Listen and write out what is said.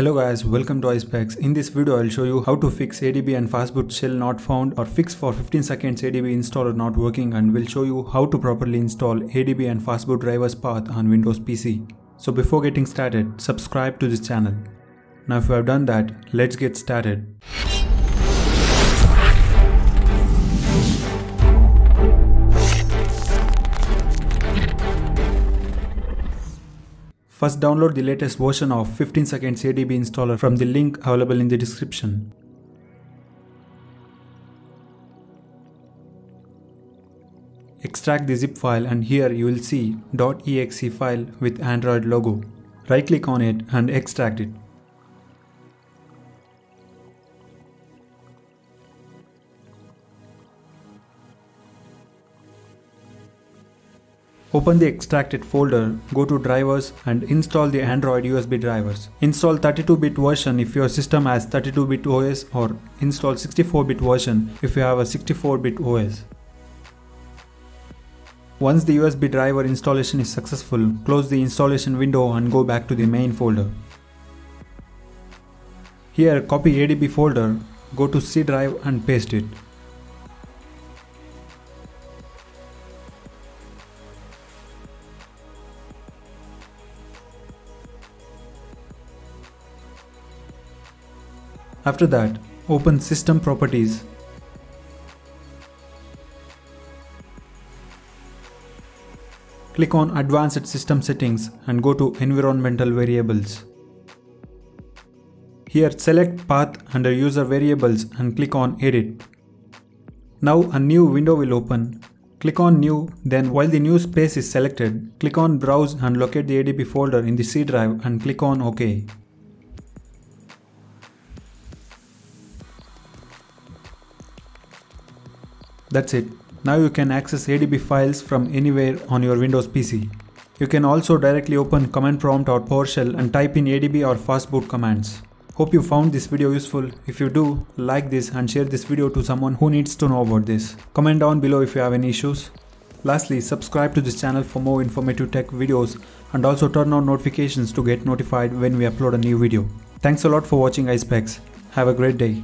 Hello guys, welcome to iSpecss. In this video, I'll show you how to fix ADB and fastboot shell not found or fix for 15 seconds ADB installer not working and we'll show you how to properly install ADB and fastboot drivers path on Windows PC. So before getting started, subscribe to this channel. Now if you have done that, let's get started. First download the latest version of 15 seconds ADB installer from the link available in the description. Extract the zip file and here you will see .exe file with Android logo. Right click on it and extract it. Open the extracted folder, go to drivers and install the Android USB drivers. Install 32-bit version if your system has 32-bit OS or install 64-bit version if you have a 64-bit OS. Once the USB driver installation is successful, close the installation window and go back to the main folder. Here copy ADB folder, go to C drive and paste it. After that, open System Properties. Click on Advanced System Settings and go to Environmental Variables. Here select Path under User Variables and click on Edit. Now a new window will open. Click on New, then while the new space is selected, click on Browse and locate the ADB folder in the C drive and click on OK. That's it. Now you can access ADB files from anywhere on your Windows PC. You can also directly open command prompt or PowerShell and type in ADB or fastboot commands. Hope you found this video useful. If you do, like this and share this video to someone who needs to know about this. Comment down below if you have any issues. Lastly, subscribe to this channel for more informative tech videos and also turn on notifications to get notified when we upload a new video. Thanks a lot for watching iSpecss. Have a great day.